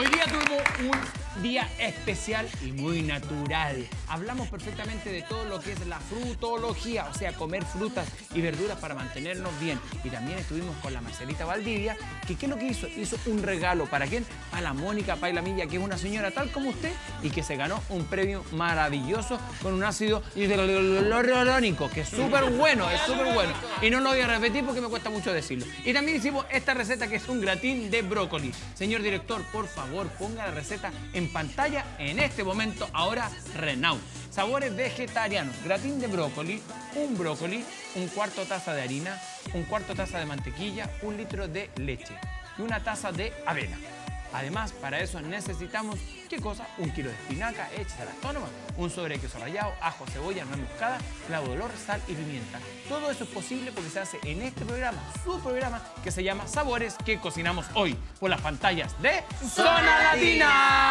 hoy día tuvimos un día especial y muy natural. Hablamos perfectamente de todo lo que es la frutología, o sea, comer frutas y verduras para mantenernos bien. Y también estuvimos con la Marcelita Valdivia, que ¿qué es lo que hizo? Hizo un regalo. ¿Para quién? Para la Mónica Pailamilla, que es una señora tal como usted y que se ganó un premio maravilloso con un ácido hialurónico, que es súper bueno, es súper bueno. Y no lo voy a repetir porque me cuesta mucho decirlo. Y también hicimos esta receta que es un gratín de brócoli. Señor director, por favor, ponga la receta en pantalla en este momento, ahora Renault. Sabores vegetarianos, gratín de brócoli, un brócoli, un cuarto taza de harina, un cuarto taza de mantequilla, un litro de leche y una taza de avena. Además, para eso necesitamos, ¿qué cosa? Un kilo de espinaca hecha la autónoma, un sobre de queso rallado, ajo, cebolla, nuez moscada, clavo de olor, sal y pimienta. Todo eso es posible porque se hace en este programa, su programa, que se llama Sabores que cocinamos hoy, por las pantallas de Zona Latina.